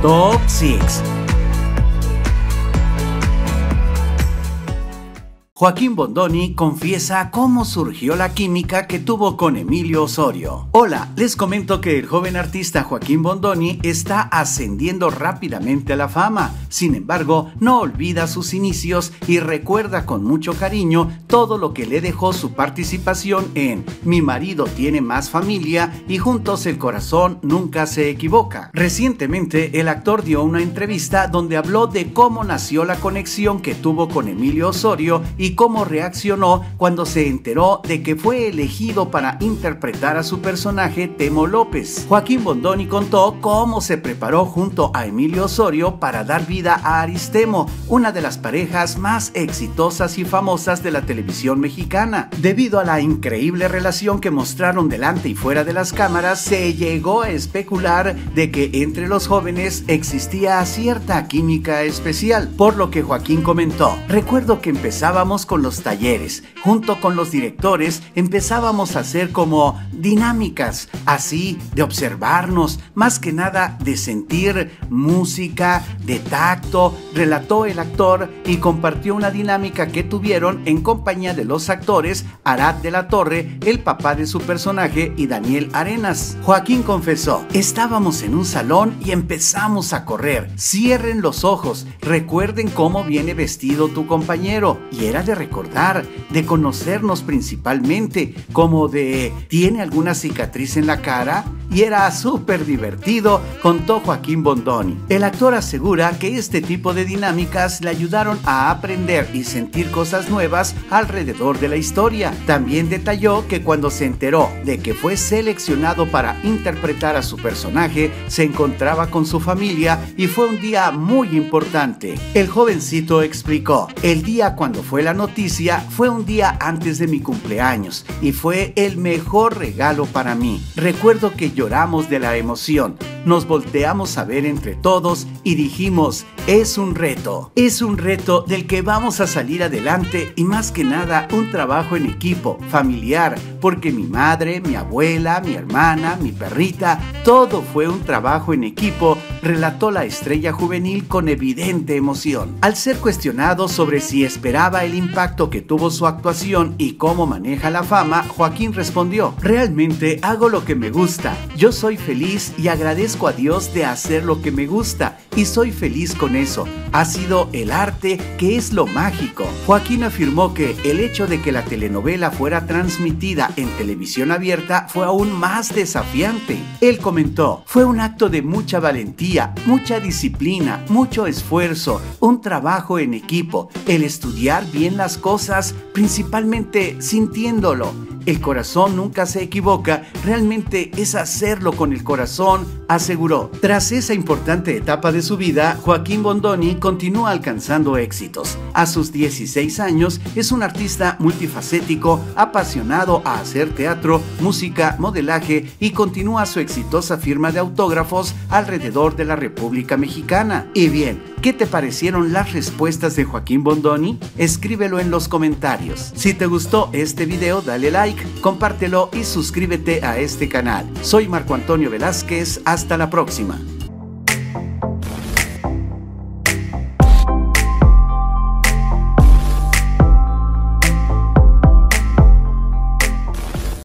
Top 6 Joaquín Bondoni confiesa cómo surgió la química que tuvo con Emilio Osorio. Hola, les comento que el joven artista Joaquín Bondoni está ascendiendo rápidamente a la fama. Sin embargo, no olvida sus inicios y recuerda con mucho cariño todo lo que le dejó su participación en Mi marido tiene más familia y Juntos el corazón nunca se equivoca. Recientemente, el actor dio una entrevista donde habló de cómo nació la conexión que tuvo con Emilio Osorio y y cómo reaccionó cuando se enteró de que fue elegido para interpretar a su personaje Temo López. Joaquín Bondoni contó cómo se preparó junto a Emilio Osorio para dar vida a Aristemo, una de las parejas más exitosas y famosas de la televisión mexicana. Debido a la increíble relación que mostraron delante y fuera de las cámaras, se llegó a especular de que entre los jóvenes existía cierta química especial, por lo que Joaquín comentó, recuerdo que empezábamos con los talleres. Junto con los directores empezábamos a hacer como dinámicas, así de observarnos, más que nada de sentir música, de tacto, relató el actor y compartió una dinámica que tuvieron en compañía de los actores Arad de la Torre, el papá de su personaje, y Daniel Arenas. Joaquín confesó, estábamos en un salón y empezamos a correr. Cierren los ojos, recuerden cómo viene vestido tu compañero. Y era de recordar, de conocernos principalmente, como de ¿tiene alguna cicatriz en la cara? Y era súper divertido, contó Joaquín Bondoni. El actor asegura que este tipo de dinámicas le ayudaron a aprender y sentir cosas nuevas alrededor de la historia. También detalló que cuando se enteró de que fue seleccionado para interpretar a su personaje, se encontraba con su familia y fue un día muy importante. El jovencito explicó, el día cuando fue la noticia fue un día antes de mi cumpleaños y fue el mejor regalo para mí. Recuerdo que lloramos de la emoción, nos volteamos a ver entre todos y dijimos, es un reto, es un reto del que vamos a salir adelante y más que nada un trabajo en equipo, familiar, porque mi madre, mi abuela, mi hermana, mi perrita, todo fue un trabajo en equipo, relató la estrella juvenil con evidente emoción. Al ser cuestionado sobre si esperaba el impacto que tuvo su actuación y cómo maneja la fama, Joaquín respondió, realmente hago lo que me gusta, yo soy feliz y agradezco a Dios de hacer lo que me gusta y soy feliz con eso. Ha sido el arte que es lo mágico. Joaquín afirmó que el hecho de que la telenovela fuera transmitida en televisión abierta fue aún más desafiante. Él comentó, fue un acto de mucha valentía, mucha disciplina, mucho esfuerzo, un trabajo en equipo, el estudiar bien las cosas, principalmente sintiéndolo el corazón nunca se equivoca, realmente es hacerlo con el corazón, aseguró. Tras esa importante etapa de su vida, Joaquín Bondoni continúa alcanzando éxitos. A sus 16 años es un artista multifacético, apasionado a hacer teatro, música, modelaje y continúa su exitosa firma de autógrafos alrededor de la República Mexicana. Y bien, ¿qué te parecieron las respuestas de Joaquín Bondoni? Escríbelo en los comentarios. Si te gustó este video, dale compártelo y suscríbete a este canal. Soy Marco Antonio Velázquez, hasta la próxima.